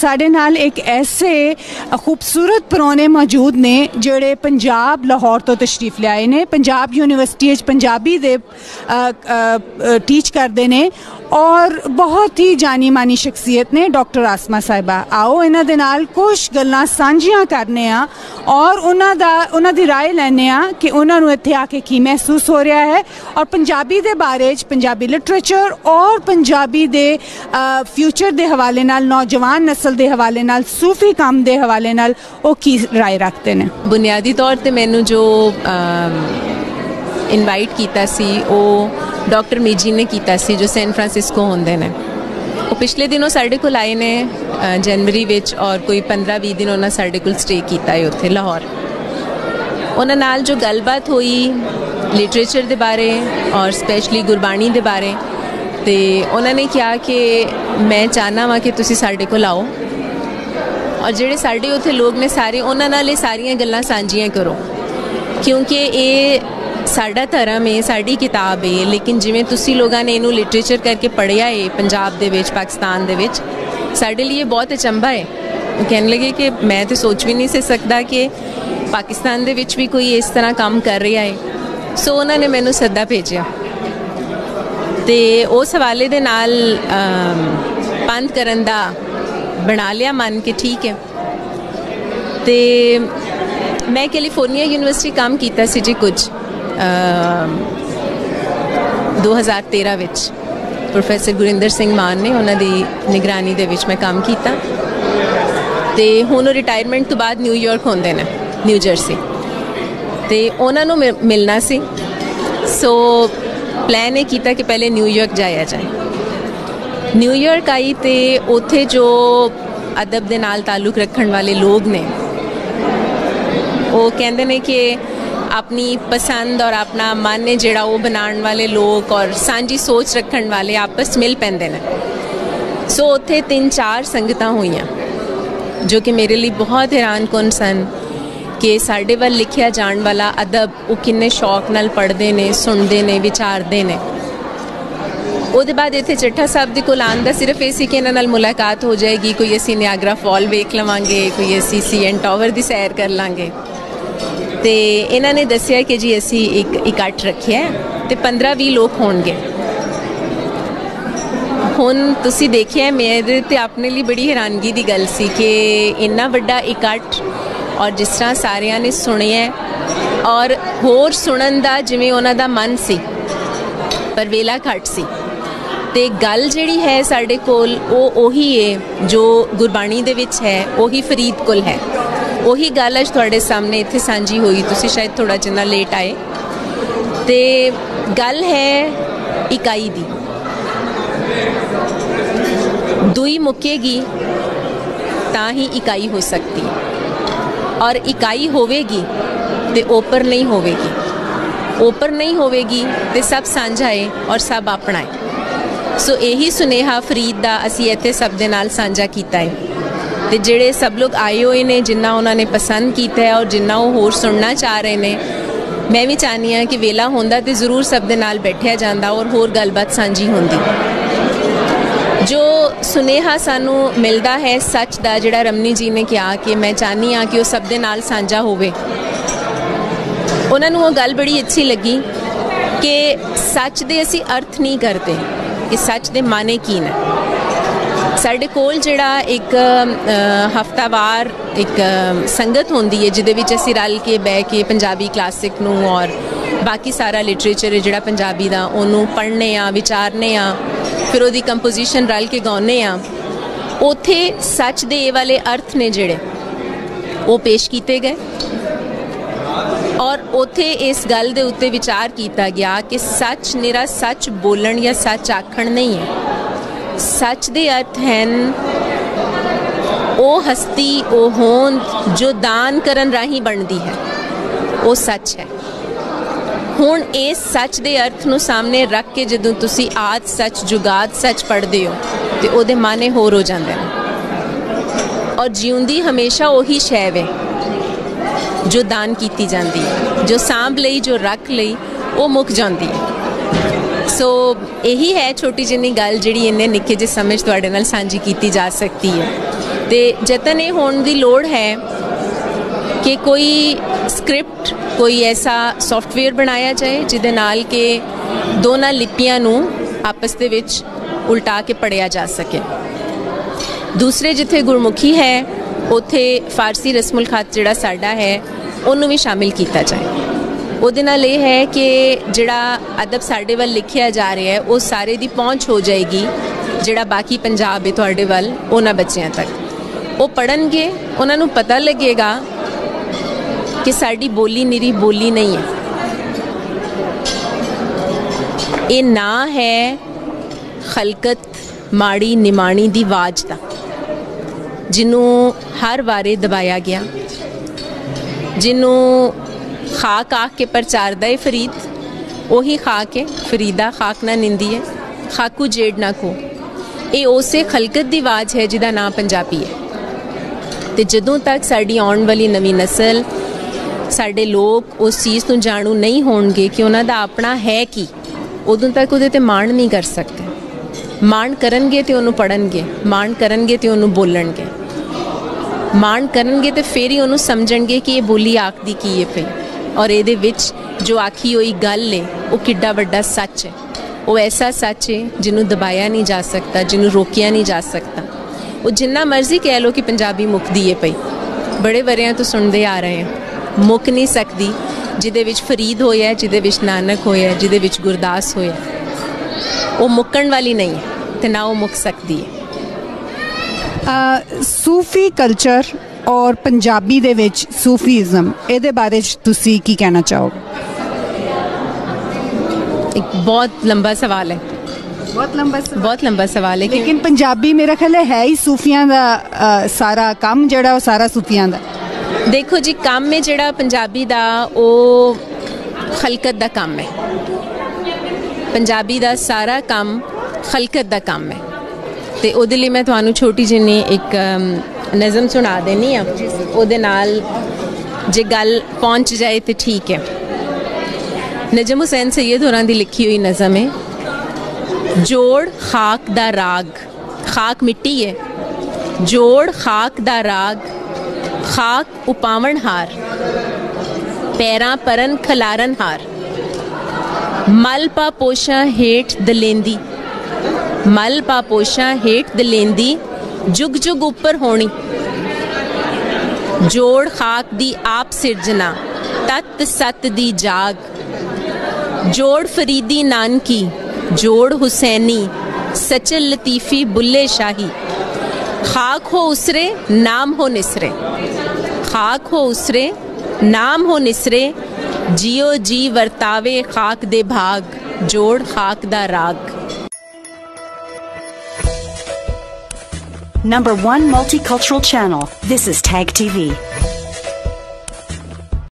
ਸਾਡੇ ਨਾਲ ਇੱਕ ਐਸੇ ਖੂਬਸੂਰਤ ਪਰੋਣੇ ਮੌਜੂਦ ਨੇ, ਜਿਹੜੇ ਪੰਜਾਬ, ਲਾਹੌਰ ਤੋਂ ਤਸ਼ਰੀਫ ਲਿਆਏ ਨੇ। ਪੰਜਾਬ ਯੂਨੀਵਰਸਿਟੀ ਵਿੱਚ ਪੰਜਾਬੀ ਦੇ ਟੀਚ ਕਰਦੇ ਨੇ। ਔਰ ਬਹੁਤ ਹੀ ਜਾਨੀ ਮਾਨੀ ਸ਼ਖਸੀਅਤ ਨੇ ਡਾਕਟਰ ਆਸਮਾ ਸਾਹਿਬਾ ਆਓ ਇਹਨਾਂ ਦੇ ਨਾਲ ਕੁਝ ਗੱਲਾਂ ਸਾਂਝੀਆਂ ਕਰਨੇ ਆ ਔਰ ਉਹਨਾਂ ਦਾ ਉਹਨਾਂ ਦੀ رائے ਲੈਣੇ ਆ ਕਿ ਉਹਨਾਂ ਨੂੰ ਇੱਥੇ ਆ ਕੇ ਕੀ ਮਹਿਸੂਸ ਹੋ ਰਿਹਾ ਹੈ ਔਰ ਪੰਜਾਬੀ ਦੇ ਬਾਰੇ ਚ ਪੰਜਾਬੀ ਲਿਟਰੇਚਰ ਔਰ ਪੰਜਾਬੀ ਦੇ ਫਿਊਚਰ ਦੇ ਹਵਾਲੇ ਨਾਲ ਨੌਜਵਾਨ ਨਸਲ ਦੇ ਹਵਾਲੇ ਨਾਲ ਸੂਫੀ ਕੰਮ ਦੇ ਹਵਾਲੇ ਨਾਲ ਉਹ ਕੀ رائے ਰੱਖਦੇ ਨੇ ਬੁਨਿਆਦੀ ਤੌਰ ਤੇ ਮੈਨੂੰ ਜੋ ਇਨਵਾਈਟ ਕੀਤਾ ਸੀ, ਉਹ ਡਾਕਟਰ ਮੀਜੀ ਨੇ ਕੀਤਾ ਸੀ, ਜੋ ਸੈਨ ਫਰਾਂਸਿਸਕੋ ਹੁੰਦੇ ਨੇ। ਉਹ ਪਿਛਲੇ ਦਿਨੋਂ ਸਾਡੇ ਕੋਲ ਆਏ ਨੇ ਜਨਵਰੀ ਵਿੱਚ ਔਰ ਕੋਈ 15-20 ਦਿਨ ਉਹਨਾਂ ਸਾਡੇ ਕੋਲ ਸਟੇ ਕੀਤਾ ਹੈ ਉੱਥੇ, ਲਾਹੌਰ। ਉਹਨਾਂ ਨਾਲ ਜੋ ਗੱਲਬਾਤ ਹੋਈ ਲਿਟਰੇਚਰ ਦੇ ਬਾਰੇ ਔਰ ਸਪੈਸ਼ਲੀ ਗੁਰਬਾਣੀ ਦੇ ਬਾਰੇ, ਤੇ ਉਹਨਾਂ ਨੇ ਕਿਹਾ ਕਿ ਮੈਂ ਚਾਹਨਾ ਵਾਂ ਕਿ ਤੁਸੀਂ ਸਾਡੇ ਕੋਲ ਆਓ। ਔਰ ਜਿਹੜੇ ਸਾਡੇ ਉੱਥੇ ਲੋਕ ਨੇ ਸਾਰੇ, ਉਹਨਾਂ ਨਾਲ ਇਹ ਸਾਰੀਆਂ ਗੱਲਾਂ ਸਾਂਝੀਆਂ ਕਰੋ। ਕਿਉਂਕਿ ਇਹ ਸਾਡਾ ਧਰਮ ਹੈ ਸਾਡੀ ਕਿਤਾਬ ਹੈ ਲੇਕਿਨ ਜਿਵੇਂ ਤੁਸੀਂ ਲੋਕਾਂ ਨੇ ਇਹਨੂੰ ਲਿਟਰੇਚਰ ਕਰਕੇ ਪੜ੍ਹਿਆ ਹੈ ਪੰਜਾਬ ਦੇ ਵਿੱਚ, ਪਾਕਿਸਤਾਨ ਦੇ ਵਿੱਚ, ਸਾਡੇ ਲਈ ਬਹੁਤ ਅਚੰਭਾ ਹੈ ਕਹਿਣ ਲੱਗੇ ਕਿ ਮੈਂ ਤੇ ਸੋਚ ਵੀ ਨਹੀਂ ਸੀ ਸਕਦਾ ਕਿ ਪਾਕਿਸਤਾਨ ਦੇ ਵਿੱਚ ਵੀ ਕੋਈ ਇਸ ਤਰ੍ਹਾਂ ਕੰਮ ਕਰ ਰਿਹਾ ਹੈ ਸੋ ਉਹਨਾਂ ਨੇ ਮੈਨੂੰ ਸੱਦਾ ਭੇਜਿਆ। ਤੇ ਉਸ ਹਵਾਲੇ ਦੇ ਨਾਲ ਪੰਥ ਕਰਨ ਦਾ ਬਣਾ ਲਿਆ ਮਨ ਕਿ ਠੀਕ ਹੈ ਤੇ ਮੈਂ ਕੈਲੀਫੋਰਨੀਆ ਯੂਨੀਵਰਸਿਟੀ ਕੰਮ ਕੀਤਾ ਸੀ ਜੀ ਕੁਝ। 2013 ਵਿੱਚ ਪ੍ਰੋਫੈਸਰ ਗੁਰਿੰਦਰ ਸਿੰਘ ਮਾਨ ਨੇ ਉਹਨਾਂ ਦੀ ਨਿਗਰਾਨੀ ਦੇ ਵਿੱਚ ਮੈਂ ਕੰਮ ਕੀਤਾ। ਤੇ ਹੁਣ ਉਹ ਰਿਟਾਇਰਮੈਂਟ ਤੋਂ ਬਾਅਦ ਨਿਊਯਾਰਕ ਹੁੰਦੇ ਨੇ ਨਿਊ ਜਰਸੀ ਤੇ ਉਹਨਾਂ ਨੂੰ ਮਿਲਣਾ ਸੀ। ਸੋ ਪਲਾਨ ਇਹ ਕੀਤਾ ਕਿ ਪਹਿਲੇ ਨਿਊਯਾਰਕ ਜਾਇਆ ਜਾਏ। ਨਿਊਯਾਰਕ ਆਈ ਤੇ ਉੱਥੇ ਜੋ ਅਦਬ ਦੇ ਨਾਲ ਤਾਲੁਕ ਰੱਖਣ ਵਾਲੇ ਲੋਕ ਨੇ, ਉਹ ਕਹਿੰਦੇ ਨੇ ਕਿ ਆਪਣੀ ਪਸੰਦ ਔਰ ਆਪਣਾ ਮਨ ਹੈ ਜਿਹੜਾ ਉਹ ਬਣਾਉਣ ਵਾਲੇ ਲੋਕ ਔਰ ਸਾਂਝੀ ਸੋਚ ਰੱਖਣ ਵਾਲੇ ਆਪਸ ਮਿਲ ਪੈਂਦੇ ਨੇ। ਸੋ ਉੱਥੇ ਤਿੰਨ ਚਾਰ ਸੰਗਤਾਂ ਹੋਈਆਂ, ਜੋ ਕਿ ਮੇਰੇ ਲਈ ਬਹੁਤ ਹੈਰਾਨਕੁਨ ਸਨ ਕਿ ਸਾਡੇ ਵੱਲ ਲਿਖਿਆ ਜਾਣ ਵਾਲਾ ਅਦਬ ਉਹ ਕਿੰਨੇ ਸ਼ੌਕ ਨਾਲ ਪੜ੍ਹਦੇ ਨੇ, ਸੁਣਦੇ ਨੇ, ਵਿਚਾਰਦੇ ਨੇ। ਉਹਦੇ ਬਾਅਦ ਇੱਥੇ ਚੱਠਾ ਸਾਹਿਬ ਦੇ ਕੋਲ ਆਂਦਾ ਸਿਰਫ ਇਹ ਸੀ ਕਿ ਇਹਨਾਂ ਨਾਲ ਮੁਲਾਕਾਤ ਹੋ ਜਾਏਗੀ, ਕੋਈ ਅਸੀਂ ਨਿਆਗਰਾ ਫਾਲ ਵੇਖ ਲਵਾਂਗੇ, ਕੋਈ ਅਸੀਂ ਸੀਐਨ ਟਾਵਰ ਦੀ ਸੈਰ ਕਰ ਲਾਂਗੇ। ਤੇ ਇਹਨਾਂ ਨੇ ਦੱਸਿਆ ਕਿ ਜੀ ਅਸੀਂ ਇੱਕ ਇਕੱਠ ਰੱਖਿਆ ਤੇ 15-20 ਲੋਕ ਹੋਣਗੇ। ਹੁਣ ਤੁਸੀਂ ਦੇਖਿਆ ਮੇਰੇ ਤੇ ਆਪਣੇ ਲਈ ਬੜੀ ਹੈਰਾਨਗੀ ਦੀ ਗੱਲ ਸੀ ਕਿ ਇੰਨਾ ਵੱਡਾ ਇਕੱਠ ਔਰ ਜਿਸ ਤਰ੍ਹਾਂ ਸਾਰਿਆਂ ਨੇ ਸੁਣਿਆ ਔਰ ਹੋਰ ਸੁਣਨ ਦਾ ਜਿਵੇਂ ਉਹਨਾਂ ਦਾ ਮਨ ਸੀ, ਪਰ ਵੇਲਾ ਘੱਟ ਸੀ। ਤੇ ਗੱਲ ਜਿਹੜੀ ਹੈ ਸਾਡੇ ਕੋਲ ਉਹ ਉਹੀ ਹੈ ਜੋ ਗੁਰਬਾਣੀ ਦੇ ਵਿੱਚ ਹੈ, ਉਹੀ ਫਰੀਦ ਕੁਲ ਹੈ। ਉਹੀ ਗੱਲ ਅੱਜ ਤੁਹਾਡੇ ਸਾਹਮਣੇ ਇੱਥੇ ਸਾਂਝੀ ਹੋਈ। ਤੁਸੀਂ ਸ਼ਾਇਦ ਥੋੜਾ ਜਿੰਨਾ ਲੇਟ ਆਏ। ਤੇ ਗੱਲ ਹੈ ਇਕਾਈ ਦੀ। ਦੁਈ ਮੁੱਕੇਗੀ, ਤਾਂ ਹੀ ਇਕਾਈ ਹੋ ਸਕਦੀ। ਔਰ ਇਕਾਈ ਹੋਵੇਗੀ ਤੇ ਓਪਰ ਨਹੀਂ ਹੋਵੇਗੀ। ਓਪਰ ਨਹੀਂ ਹੋਵੇਗੀ ਤੇ ਸਭ ਸਾਂਝਾ ਏ ਔਰ ਸਭ ਆਪਣਾ ਹੈ ਸੋ ਇਹੀ ਸੁਨੇਹਾ ਫਰੀਦ ਦਾ ਅਸੀਂ ਇੱਥੇ ਸਭ ਦੇ ਨਾਲ ਸਾਂਝਾ ਕੀਤਾ ਹੈ ਤੇ ਜਿਹੜੇ ਸਭ ਲੋਕ ਆਏ ਹੋਏ ਨੇ, ਜਿੰਨਾ ਉਹਨਾਂ ਨੇ ਪਸੰਦ ਕੀਤਾ ਹੈ ਔਰ ਜਿੰਨਾ ਉਹ ਹੋਰ ਸੁਣਨਾ ਚਾਹ ਰਹੇ ਨੇ, ਮੈਂ ਵੀ ਚਾਹਨੀ ਆ ਕਿ ਵੇਲਾ ਹੁੰਦਾ ਤੇ ਜ਼ਰੂਰ ਸਭ ਦੇ ਨਾਲ ਬੈਠਿਆ ਜਾਂਦਾ ਔਰ ਹੋਰ ਗੱਲਬਾਤ ਸਾਂਝੀ ਹੁੰਦੀ। ਜੋ ਸੁਨੇਹਾ ਸਾਨੂੰ ਮਿਲਦਾ ਹੈ ਸੱਚ ਦਾ, ਜਿਹੜਾ ਰਮਨੀ ਜੀ ਨੇ ਕਿਹਾ ਕਿ ਮੈਂ ਚਾਹਨੀ ਆ ਕਿ ਉਹ ਸਭ ਦੇ ਨਾਲ ਸਾਂਝਾ ਹੋਵੇ। ਉਹਨਾਂ ਨੂੰ ਉਹ ਗੱਲ ਬੜੀ ਅੱਛੀ ਲੱਗੀ ਕਿ ਸੱਚ ਦੇ ਅਸੀਂ ਅਰਥ ਨਹੀਂ ਕਰਦੇ, ਕਿ ਸੱਚ ਦੇ ਮਾਨੇ ਕੀ ਨੇ। ਸਾਡੇ ਕੋਲ ਜਿਹੜਾ ਇੱਕ ਹਫਤਾਵਾਰ ਇੱਕ ਸੰਗਤ ਹੁੰਦੀ ਹੈ, ਜਿਹਦੇ ਵਿੱਚ ਅਸੀਂ ਰਲ ਕੇ ਬਹਿ ਕੇ ਪੰਜਾਬੀ ਕਲਾਸਿਕ ਨੂੰ ਔਰ ਬਾਕੀ ਸਾਰਾ ਲਿਟਰੇਚਰ ਹੈ ਜਿਹੜਾ ਪੰਜਾਬੀ ਦਾ, ਉਹਨੂੰ ਪੜ੍ਹਨੇ ਆ, ਵਿਚਾਰਨੇ ਆ, ਫਿਰ ਉਹਦੀ ਕੰਪੋਜੀਸ਼ਨ ਰਲ ਕੇ ਗਾਉਨੇ ਆ। ਉਥੇ ਸੱਚ ਦੇ ਇਹ ਵਾਲੇ ਅਰਥ ਨੇ ਜਿਹੜੇ, ਉਹ ਪੇਸ਼ ਕੀਤੇ ਗਏ। ਔਰ ਉਥੇ ਇਸ ਗੱਲ ਦੇ ਉੱਤੇ ਵਿਚਾਰ ਕੀਤਾ ਗਿਆ ਕਿ ਸੱਚ ਨਿਰਾ ਸੱਚ ਬੋਲਣ ਜਾਂ ਸੱਚ ਆਖਣ ਨਹੀਂ ਹੈ। ਸੱਚ ਦੇ ਅਰਥ ਹਨ, ਉਹ ਹਸਤੀ, ਉਹ ਹੋਂਦ, ਜੋ ਦਾਨ ਕਰਨ ਰਾਹੀਂ ਬਣਦੀ ਹੈ। ਉਹ ਸੱਚ ਹੈ। ਹੁਣ ਇਸ ਸੱਚ ਦੇ ਅਰਥ ਨੂੰ ਸਾਹਮਣੇ ਰੱਖ ਕੇ ਜਦੋਂ ਤੁਸੀਂ ਆਦ ਸੱਚ, ਜੁਗਾਦ ਸੱਚ ਪੜ੍ਹਦੇ ਹੋ, ਤੇ ਉਹਦੇ ਮਾਨੇ ਹੋਰ ਹੋ ਜਾਂਦੇ ਨੇ। ਔਰ ਜਿਉਂਦੀ ਹਮੇਸ਼ਾ ਉਹੀ ਸ਼ੈ ਵੇ ਜੋ ਦਾਨ ਕੀਤੀ ਜਾਂਦੀ ਹੈ। ਜੋ ਸਾਂਭ ਲਈ, ਜੋ ਰੱਖ ਲਈ, ਉਹ ਮੁੱਕ ਜਾਂਦੀ ਹੈ। ਸੋ ਇਹੀ ਹੈ ਛੋਟੀ ਜਿੰਨੀ ਗੱਲ ਜਿਹੜੀ ਇੰਨੇ ਨਿੱਕੇ ਜਿਹੇ ਸਮਝ ਤੁਹਾਡੇ ਨਾਲ ਸਾਂਝੀ ਕੀਤੀ ਜਾ ਸਕਦੀ ਹੈ। ਤੇ ਯਤਨ ਇਹ ਹੋਣ ਦੀ ਲੋੜ ਹੈ ਕਿ ਕੋਈ ਸਕ੍ਰਿਪਟ, ਕੋਈ ਐਸਾ ਸੌਫਟਵੇਅਰ ਬਣਾਇਆ ਜਾਏ ਜਿਹਦੇ ਨਾਲ ਕਿ ਦੋਨਾਂ ਲਿਪੀਆਂ ਨੂੰ ਆਪਸ ਦੇ ਵਿੱਚ ਉਲਟਾ ਕੇ ਪੜਿਆ ਜਾ ਸਕੇ। ਦੂਸਰੇ ਜਿੱਥੇ ਗੁਰਮੁਖੀ ਹੈ, ਉੱਥੇ ਫਾਰਸੀ ਰਸਮੁਲ ਖਤ ਜਿਹੜਾ ਸਾਡਾ ਹੈ, ਉਹਨੂੰ ਵੀ ਸ਼ਾਮਿਲ ਕੀਤਾ ਜਾਏ। ਉਹਦੇ ਨਾਲ ਇਹ ਹੈ ਕਿ ਜਿਹੜਾ ਅਦਬ ਸਾਡੇ ਵੱਲ ਲਿਖਿਆ ਜਾ ਰਿਹਾ ਹੈ, ਉਹ ਸਾਰੇ ਦੀ ਪਹੁੰਚ ਹੋ ਜਾਏਗੀ। ਜਿਹੜਾ ਬਾਕੀ ਪੰਜਾਬ ਹੈ ਤੁਹਾਡੇ ਵੱਲ, ਉਹਨਾਂ ਬੱਚਿਆਂ ਤੱਕ। ਉਹ ਪੜਨਗੇ ਉਹਨਾਂ ਨੂੰ ਪਤਾ ਲੱਗੇਗਾ ਕਿ ਸਾਡੀ ਬੋਲੀ ਨਿਰੀ ਬੋਲੀ ਨਹੀਂ ਹੈ। ਇਹ ਨਾ ਹੈ ਖਲਕਤ ਮਾੜੀ ਨਿਮਾਣੀ ਦੀ ਆਵਾਜ਼ ਦਾ, ਜਿਹਨੂੰ ਹਰ ਵਾਰੇ ਦਬਾਇਆ ਗਿਆ। ਜਿਹਨੂੰ ਖਾਕ ਆਖ ਕੇ ਪ੍ਰਚਾਰਦਾ ਏ ਫਰੀਦ ਉਹੀ ਖਾਕ ਹੈ ਫਰੀਦਾ ਖਾਕ ਨਾ ਨਿੰਦੀ ਹੈ ਖਾਕੂ ਜੇੜ ਨਾ ਕੋ ਇਹ ਉਸੇ ਖਲਕਤ ਦੀ ਆਵਾਜ਼ ਹੈ ਜਿਹਦਾ ਨਾਂ ਪੰਜਾਬੀ ਹੈ ਤੇ ਜਦੋਂ ਤੱਕ ਸਾਡੀ ਆਉਣ ਵਾਲੀ ਨਵੀਂ ਨਸਲ ਸਾਡੇ ਲੋਕ ਉਸ ਚੀਜ਼ ਤੋਂ ਜਾਣੂ ਨਹੀਂ ਹੋਣਗੇ ਕਿ ਉਹਨਾਂ ਦਾ ਆਪਣਾ ਹੈ ਕੀ ਉਦੋਂ ਤੱਕ ਉਹਦੇ ਤੇ ਮਾਣ ਨਹੀਂ ਕਰ ਸਕਦੇ ਮਾਣ ਕਰਨਗੇ ਤੇ ਉਹਨੂੰ ਪੜਨਗੇ ਮਾਣ ਕਰਨਗੇ ਤੇ ਉਹਨੂੰ ਬੋਲਣਗੇ ਮਾਣ ਕਰਨਗੇ ਤੇ ਫੇਰ ਹੀ ਉਹਨੂੰ ਸਮਝਣਗੇ ਕਿ ਇਹ ਬੋਲੀ ਆਖਦੀ ਕੀ ਹੈ ਪਈ ਔਰ ਇਹਦੇ ਵਿੱਚ ਜੋ ਆਖੀ ਹੋਈ ਗੱਲ ਹੈ ਉਹ ਕਿੱਡਾ ਵੱਡਾ ਸੱਚ ਹੈ। ਉਹ ਐਸਾ ਸੱਚ ਹੈ ਜਿਹਨੂੰ ਦਬਾਇਆ ਨਹੀਂ ਜਾ ਸਕਦਾ, ਜਿਹਨੂੰ ਰੋਕਿਆ ਨਹੀਂ ਜਾ ਸਕਦਾ। ਉਹ ਜਿੰਨਾ ਮਰਜ਼ੀ ਕਹਿ ਲੋ ਕਿ ਪੰਜਾਬੀ ਮੁੱਕਦੀ ਹੈ ਪਈ ਬੜੇ ਵਰਿਆਂ ਤੋਂ ਸੁਣਦੇ ਆ ਰਹੇ ਹਾਂ। ਮੁੱਕ ਨਹੀਂ ਸਕਦੀ, ਜਿਹਦੇ ਵਿੱਚ ਫਰੀਦ ਹੋਇਆ ਜਿਹਦੇ ਵਿੱਚ ਨਾਨਕ ਹੋਇਆ ਜਿਹਦੇ ਵਿੱਚ ਗੁਰਦਾਸ ਹੋਇਆ ਉਹ ਮੁੱਕਣ ਵਾਲੀ ਨਹੀਂ ਹੈ ਤੇ ਨਾ ਉਹ ਮੁੱਕ ਸਕਦੀ ਹੈ। ਸੂਫੀ ਕਲਚਰ ਔਰ ਪੰਜਾਬੀ ਦੇ ਵਿੱਚ ਸੂਫੀਜ਼ਮ ਇਹਦੇ ਬਾਰੇ ਤੁਸੀਂ ਕੀ ਕਹਿਣਾ ਚਾਹੋਗੇ? ਇੱਕ ਬਹੁਤ ਲੰਬਾ ਸਵਾਲ ਹੈ। ਬਹੁਤ ਲੰਬਾ ਬਹੁਤ ਲੰਬਾ ਸਵਾਲ ਹੈ ਲੇਕਿਨ ਪੰਜਾਬੀ ਮੇਰਾ ਖਿਆਲ ਹੈ ਹੈ ਸੂਫੀਆਂ ਦਾ ਸਾਰਾ ਕੰਮ ਜਿਹੜਾ ਉਹ ਸਾਰਾ ਸੂਫੀਆਂ ਦਾ। ਦੇਖੋ ਜੀ ਕੰਮ ਹੈ ਜਿਹੜਾ ਪੰਜਾਬੀ ਦਾ ਉਹ ਖਲਕਤ ਦਾ ਕੰਮ ਹੈ। ਪੰਜਾਬੀ ਦਾ ਸਾਰਾ ਕੰਮ ਖਲਕਤ ਦਾ ਕੰਮ ਹੈ। ਤੇ ਉਹਦੇ ਲਈ ਮੈਂ ਤੁਹਾਨੂੰ ਛੋਟੀ ਜਿਹੀ ਇੱਕ ਨਜ਼ਮ ਸੁਣਾ ਦੇਣੀ ਆ। ਉਹਦੇ ਨਾਲ ਜੇ ਗੱਲ ਪਹੁੰਚ ਜਾਏ ਤੇ ਠੀਕ ਹੈ। ਨਜਮ ਹੁਸੈਨ ਸੈਯਦ ਹੋਰਾਂ ਦੀ ਲਿਖੀ ਹੋਈ ਨਜ਼ਮ ਹੈ। ਜੋੜ ਖਾਕ ਦਾ ਰਾਗ। ਖਾਕ ਮਿੱਟੀ ਹੈ। ਜੋੜ ਖਾਕ ਦਾ ਰਾਗ। ਖਾਕ ਉਪਾਵਣ ਹਾਰ। ਪੈਰਾਂ ਪਰਨ ਖਲਾਰਨ ਹਾਰ। ਮਲ ਪਾ ਪੋਸ਼ਾਂ ਹੇਠ ਦਲੇਂਦੀ। ਮਲ ਪਾ ਪੋਸ਼ਾਂ ਹੇਠ ਦਲੇਂਦੀ। ਜੁਗ ਜੁਗ ਉੱਪਰ ਹੋਣੀ। ਜੋੜ ਖਾਕ ਦੀ ਆਪ ਸਿਰਜਣਾ, ਤਤ ਸਤ ਦੀ ਜਾਗ। ਜੋੜ ਫਰੀਦੀ ਨਾਨਕੀ, ਜੋੜ ਹੁਸੈਨੀ, ਸਚਲ ਲਤੀਫੀ ਬੁੱਲੇ ਸ਼ਾਹੀ। ਖਾਕ ਹੋ ਉਸਰੇ, ਨਾਮ ਹੋ ਨਿਸਰੇ। ਖਾਕ ਹੋ ਉਸਰੇ, ਨਾਮ ਹੋ ਨਿਸਰੇ, ਜਿਉ ਜੀ ਵਰਤਾਵੇ ਖਾਕ ਦੇ ਭਾਗ, ਜੋੜ ਖਾਕ ਦਾ ਰਾਗ। Number one multicultural channel. This is Tag TV.